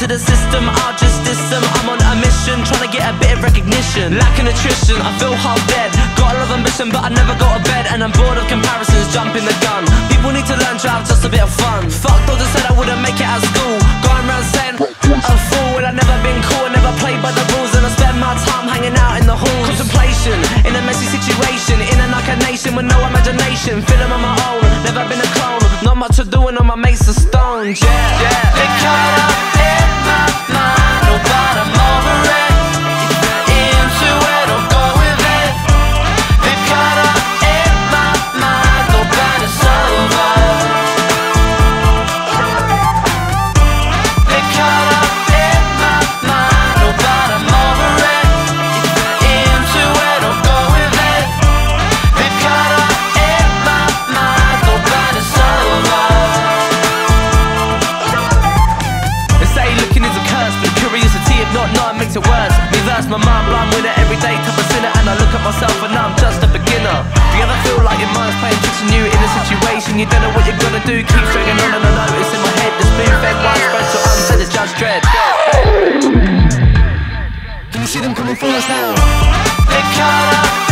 to the system. I'll just diss them. I'm on a mission, trying to get a bit of recognition. Lacking nutrition, I feel half dead. Got a lot of ambition, but I never go to bed. And I'm bored of comparisons, jumping the gun. People need to learn have just a bit of fun. Fuck those that said I wouldn't make it at school. Going around saying, a fool. Well, I never been cool, I never played by the rules. And I spend my time hanging out in the halls. Contemplation, in a messy situation. In a like a nation with no imagination. Feeling on my own, never been a clone. Not much to do, my mind, blind with it every day, type of sinner, and I look at myself and I'm just a beginner. Do you ever feel like your mind's playing tricks on you in a situation you don't know what you're gonna do? Keep dragging on, and I know it's in my head. The spoon fed, widespread, so unsaid, it's just dread. Can you see them coming for us now?